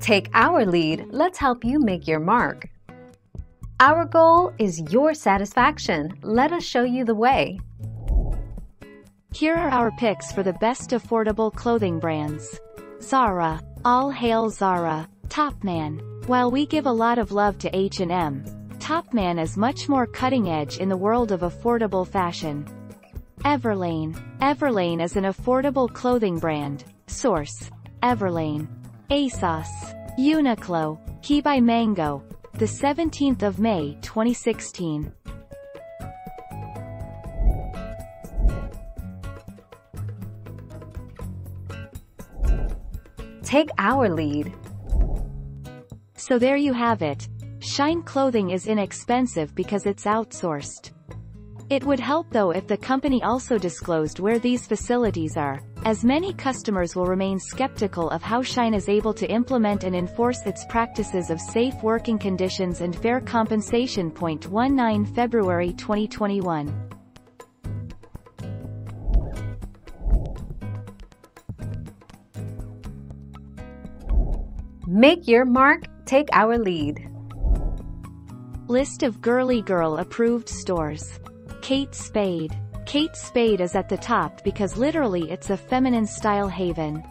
Take our lead, let's help you make your mark. Our goal is your satisfaction. Let us show you the way. Here are our picks for the best affordable clothing brands. Zara. All hail Zara. Topman. While we give a lot of love to H&M, Topman is much more cutting edge in the world of affordable fashion. Everlane. Everlane is an affordable clothing brand. Source. Everlane. ASOS. Uniqlo. Key by Mango. The 17th of May 2016. Take our lead. So there you have it. Shein clothing is inexpensive because it's outsourced. It would help though if the company also disclosed where these facilities are, as many customers will remain skeptical of how Shein is able to implement and enforce its practices of safe working conditions and fair compensation. 19 February 2021. Make your mark, take our lead. List of Girly Girl approved stores. Kate Spade. Kate Spade is at the top because literally it's a feminine style haven.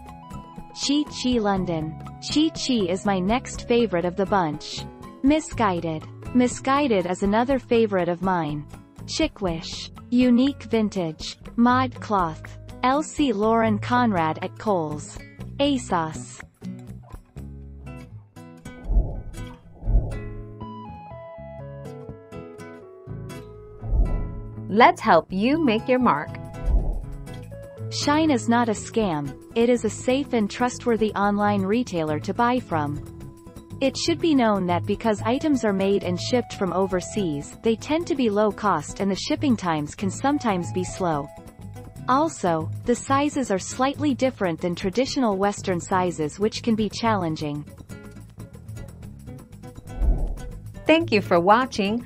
Chi Chi London. Chi Chi is my next favorite of the bunch. Missguided. Missguided is another favorite of mine. Chicwish. Unique Vintage. Mod Cloth. LC Lauren Conrad at Kohl's. ASOS. Let's help you make your mark. Shein is not a scam, it is a safe and trustworthy online retailer to buy from. It should be known that because items are made and shipped from overseas, they tend to be low cost and the shipping times can sometimes be slow. Also, the sizes are slightly different than traditional Western sizes which can be challenging. Thank you for watching.